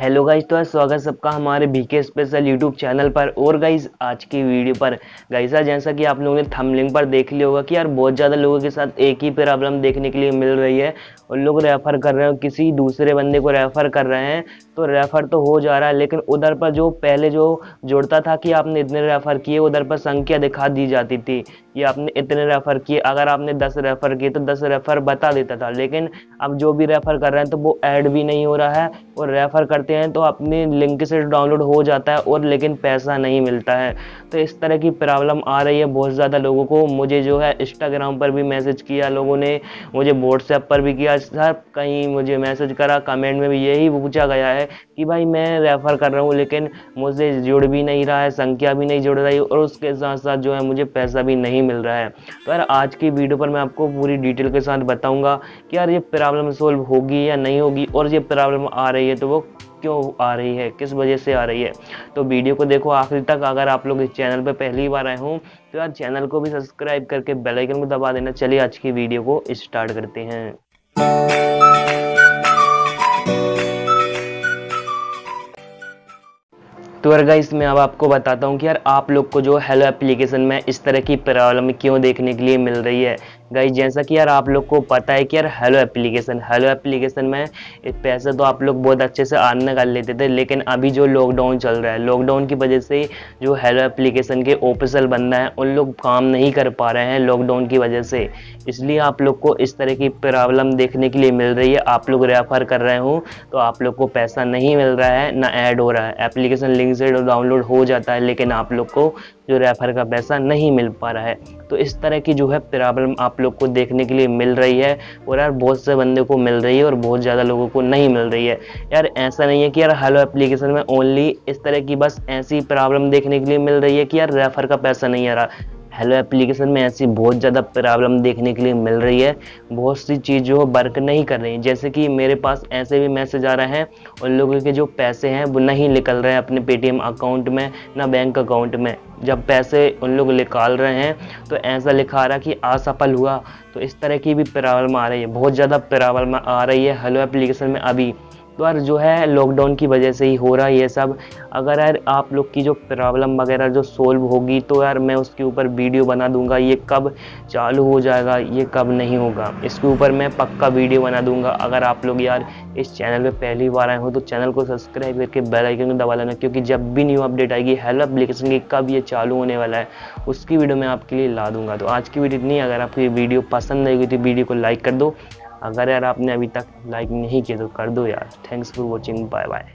Hello guys तो स्वागत सबका हमारे बीके स्पेशल यूट्यूब चैनल पर। और गाइज़ आज की वीडियो पर। गाइसा जैसा कि आप लोगों ने थंबलिंग पर देख लिया होगा कि यार, बहुत ज़्यादा लोगों के साथ एक ही प्रॉब्लम देखने के लिए मिल रही है। और लोग रेफ़र कर रहे हैं, किसी दूसरे बंदे को रेफ़र कर रहे हैं। तो रेफ़र तो हो जा रहा है, लेकिन उधर पर जो, पहले जो जुड़ता था कि आपने इतने रेफ़र किए, उधर पर संख्या दिखा दी जाती थी। कि आपने इतने रेफ़र किए, अगर आपने दस रेफ़र किए तो दस रेफ़र बता देता था, लेकिन अब जो भी रेफ़र कर रहे हैं तो वो ऐड भी नहीं हो रहा है और रेफ़र करते हैं तो अपने लिंक से डाउनलोड हो जाता है और लेकिन पैसा नहीं मिलता है। तो इस तरह की प्रॉब्लम आ रही है बहुत ज़्यादा लोगों को। मुझे जो है इंस्टाग्राम पर भी मैसेज किया लोगों ने, मुझे व्हाट्सएप पर भी किया सर कहीं मुझे मैसेज करा कमेंट में भी यही पूछा गया है कि भाई मैं रेफ़र कर रहा हूँ, लेकिन मुझे जुड़ भी नहीं रहा है, संख्या भी नहीं जुड़ रही और उसके साथ साथ जो है मुझे पैसा भी नहीं मिल रहा है। तो यार, आज की वीडियो पर मैं आपको पूरी डिटेल के साथ बताऊँगा कि यार ये प्रॉब्लम सोल्व होगी या नहीं होगी, और ये प्रॉब्लम आ रही है तो वो क्यों आ रही है, किस वजह से आ रही है। तो वीडियो को देखो आखिरी तक, अगर आप लोग इस चैनल पर पहली बार आए हों तो यार चैनल को भी सब्सक्राइब करके बेलाइकन को दबा देना। चलिए आज की वीडियो को स्टार्ट करते हैं। तो यार गाइस मैं अब आपको बताता हूँ कि यार आप लोग को जो हेलो एप्लीकेशन में इस तरह की प्रॉब्लम क्यों देखने के लिए मिल रही है। गाइस, जैसा कि यार आप लोग को पता है कि यार हेलो एप्लीकेशन हेलो एप्लीकेशन में पैसे तो आप लोग बहुत अच्छे से अर्न कर लेते थे, लेकिन अभी जो लॉकडाउन चल रहा है लॉकडाउन की वजह से जो हेलो एप्लीकेशन के ऑफिसल बंदा है, उन लोग काम नहीं कर पा रहे हैं लॉकडाउन की वजह से। इसलिए आप लोग को इस तरह की प्रॉब्लम देखने के लिए मिल रही है। आप लोग रेफर कर रहे हो तो आप लोग को पैसा नहीं मिल रहा है, ना ऐड हो रहा है। एप्लीकेशन लिंक से डाउनलोड हो जाता है, लेकिन आप लोग को जो रेफर का पैसा नहीं मिल पा रहा है। तो इस तरह की जो है प्रॉब्लम आप लोग को देखने के लिए मिल रही है और यार बहुत से बंदे को मिल रही है और बहुत ज़्यादा लोगों को नहीं मिल रही है। यार ऐसा नहीं है कि यार हेलो एप्लीकेशन में ओनली इस तरह की बस ऐसी प्रॉब्लम देखने के लिए मिल रही है कि यार रेफर का पैसा नहीं आ रहा। हेलो एप्लीकेशन में ऐसी बहुत ज़्यादा प्रॉब्लम देखने के लिए मिल रही है। बहुत सी चीज़ जो वर्क नहीं कर रही जैसे कि मेरे पास ऐसे भी मैसेज आ रहे हैं उन लोगों के जो पैसे हैं वो नहीं निकल रहे हैं अपने पेटीएम अकाउंट में, ना बैंक अकाउंट में। जब पैसे उन लोग निकाल रहे हैं तो ऐसा लिखा आ रहा कि असफल हुआ। तो इस तरह की भी प्रॉब्लम आ रही है। बहुत ज़्यादा प्रॉब्लम आ रही है हेलो एप्लीकेशन में अभी। यार जो है लॉकडाउन की वजह से ही हो रहा है ये सब। अगर यार आप लोग की जो प्रॉब्लम वगैरह जो सोल्व होगी तो यार मैं उसके ऊपर वीडियो बना दूँगा। ये कब चालू हो जाएगा, ये कब नहीं होगा। इसके ऊपर मैं पक्का वीडियो बना दूँगा। अगर आप लोग यार इस चैनल पे पहली बार आए हो तो चैनल को सब्सक्राइब करके बेल आइकन को दबा लेना, क्योंकि जब भी न्यू अपडेट आएगी हेल्प एप्लीकेशन की कब ये चालू होने वाला है, उसकी वीडियो मैं आपके लिए ला दूँगा। तो आज की वीडियो इतनी अगर आपको ये वीडियो पसंद आएगी तो वीडियो को लाइक कर दो। अगर यार आपने अभी तक लाइक नहीं किया तो कर दो यार. Thanks for watching bye bye